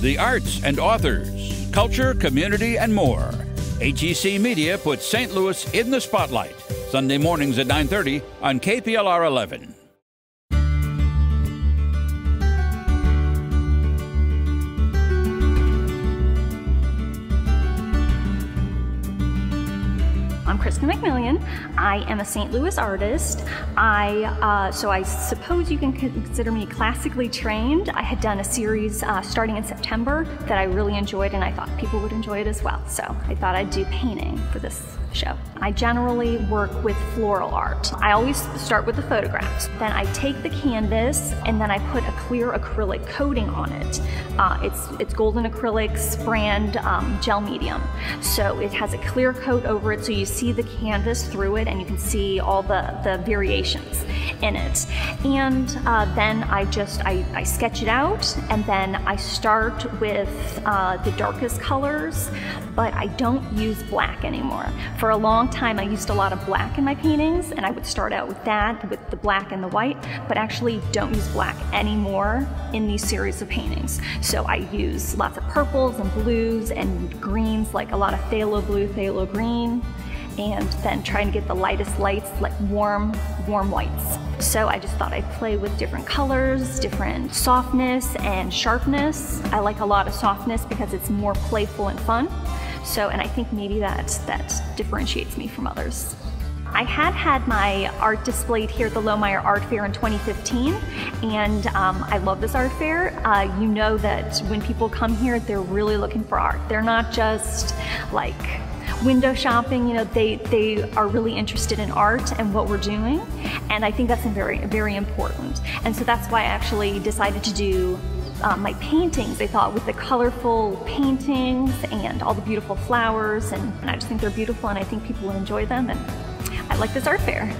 the arts and authors, culture, community, and more. HEC Media puts St. Louis in the spotlight. Sunday mornings at 9:30 on KPLR 11. I'm Kristen McMillion. I am a St. Louis artist. I uh, so I suppose you can consider me classically trained. I had done a series uh, starting in September that I really enjoyed, and I thought people would enjoy it as well. So I thought I'd do painting for this show. I generally work with floral art. I always start with the photographs. Then I take the canvas and then I put a clear acrylic coating on it. Uh, it's, it's golden acrylics brand um, gel medium. So it has a clear coat over it so you see the canvas through it and you can see all the, the variations in it. And uh, then I just, I, I, sketch it out and then I start with uh, the darkest colors, but I don't use black anymore. For a long time, I used a lot of black in my paintings, and I would start out with that, with the black and the white, but actually don't use black anymore in these series of paintings. So I use lots of purples and blues and greens, like a lot of phthalo blue, phthalo green, and then trying to get the lightest lights, like warm, warm whites. So I just thought I'd play with different colors, different softness and sharpness. I like a lot of softness because it's more playful and fun. So, and I think maybe that, that differentiates me from others. I had had my art displayed here at the Laumeier Art Fair in 2015, and um, I love this art fair. Uh, you know that when people come here, they're really looking for art. They're not just like window shopping, you know, they, they are really interested in art and what we're doing, and I think that's very, very important. And so that's why I actually decided to do um, my paintings. They thought with the colorful paintings and all the beautiful flowers, and, and I just think they're beautiful, and I think people will enjoy them. And I like this art fair.